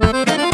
Música